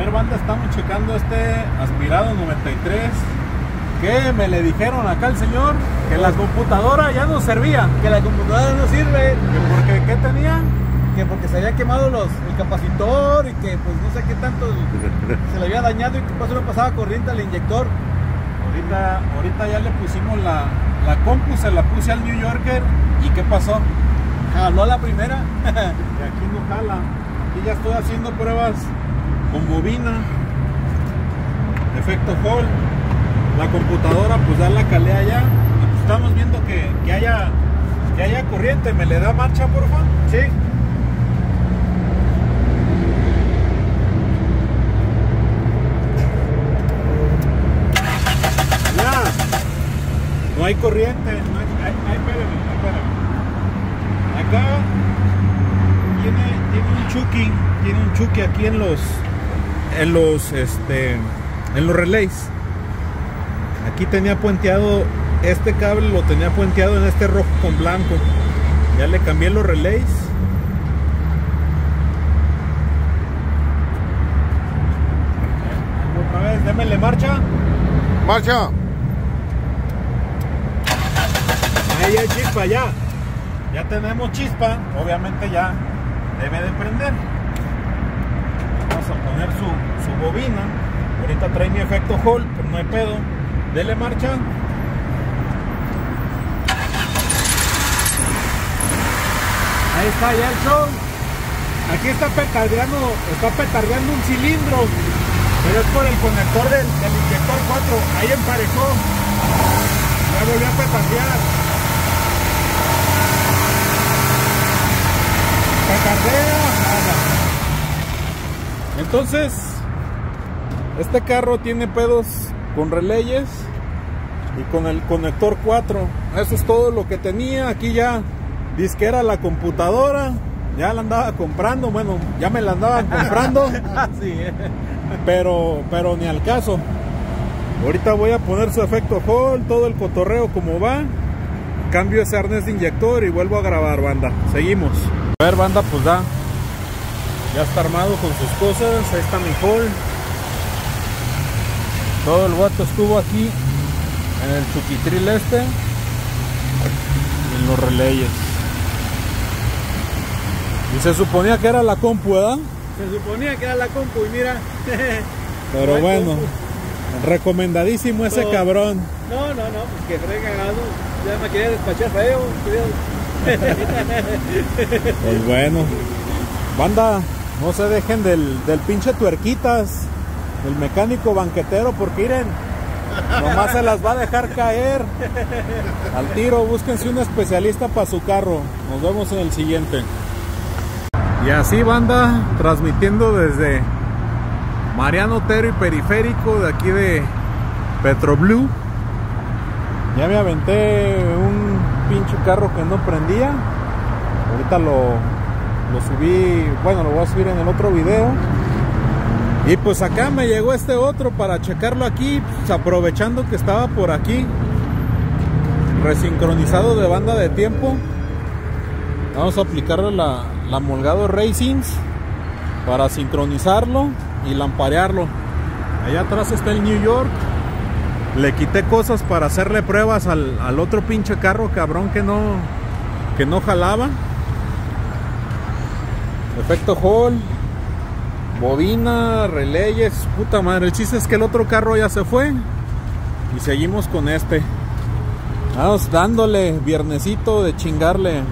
ver, banda, estamos checando este aspirado 93. Que me le dijeron acá al señor que la computadora ya no servía. Que la computadora no sirve. ¿Que porque qué tenía? Que porque se había quemado los, el capacitor y que pues no sé qué tanto se le había dañado y que pasó no pasaba corriente al inyector. Ahorita, ahorita ya le pusimos la, la compu, se la puse al New Yorker. ¿Y qué pasó? Jaló la primera. Y aquí no jala. Aquí ya estoy haciendo pruebas con bobina, efecto Hall. La computadora pues da la calea ya. Pues estamos viendo que, que haya que haya corriente. ¿Me le da marcha, por favor? Sí. Ya. No hay corriente. No hay, hay, hay- espérame, espérame. Acá tiene, tiene un chuki. Tiene un chuki aquí en los en los este en los relays. Aquí tenía puenteado este cable lo tenía puenteado en este rojo con blanco. Ya le cambié los relays. Otra vez, démele marcha. Marcha. Ahí hay chispa ya. Ya tenemos chispa. Obviamente ya debe de prender. A poner su, su bobina. Ahorita trae mi efecto Hall, pero no hay pedo. Dele marcha. Ahí está ya el show. Aquí está petardeando, está petardeando un cilindro. Pero es por el conector del, del inyector 4. Ahí emparejó. Ya volvió a petardear. Petardea. Entonces, este carro tiene pedos con releyes y con el conector 4. Eso es todo lo que tenía. Aquí ya que era la computadora. Ya la andaba comprando. Bueno, ya me la andaban comprando. Pero, pero ni al caso. Ahorita voy a poner su efecto Hall, todo el cotorreo como va. Cambio ese arnés de inyector y vuelvo a grabar, banda. Seguimos. A ver, banda, pues da. Ya está armado con sus cosas. Ahí está mi Hall. Todo el guato estuvo aquí en el chuquitril este. En los releyes. Y se suponía que era la compu, ¿verdad? Se suponía que era la compu y mira. Pero No bueno, compu. recomendadísimo ese cabrón. No, no, no, pues que fue cagado. Ya me quería despachar feo. Pues bueno, banda, no se dejen del, del pinche tuerquitas, del mecánico banquetero, porque miren, nomás se las va a dejar caer. Al tiro, búsquense un especialista para su carro. Nos vemos en el siguiente. Y así, banda, transmitiendo desde Mariano Otero y Periférico, de aquí de Petroblue. Ya me aventé un pinche carro que no prendía. Ahorita lo, lo subí, bueno, lo voy a subir en el otro video. Y pues acá me llegó este otro para checarlo aquí, pues, aprovechando que estaba por aquí. Resincronizado de banda de tiempo. Vamos a aplicarle la, la Molgado Racings para sincronizarlo y lamparearlo. Allá atrás está el New York. Le quité cosas para hacerle pruebas al, al otro pinche carro cabrón que no, que no jalaba. Efecto Hall, bobina, releyes, puta madre. El chiste es que el otro carro ya se fue y seguimos con este. Vamos dándole viernesito de chingarle.